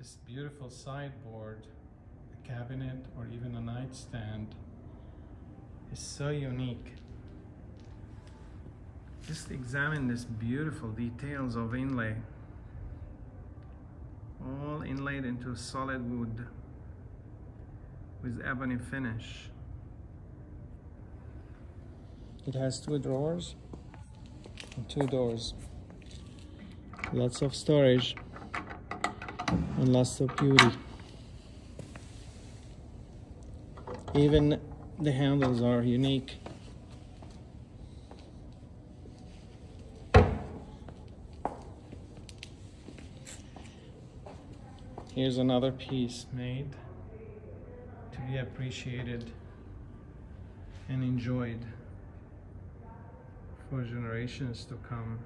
This beautiful sideboard, a cabinet, or even a nightstand is so unique. Just examine this beautiful details of inlay. All inlaid into solid wood with ebony finish. It has two drawers and two doors. Lots of storage and lots of beauty. Even the handles are unique. Here's another piece made to be appreciated and enjoyed for generations to come.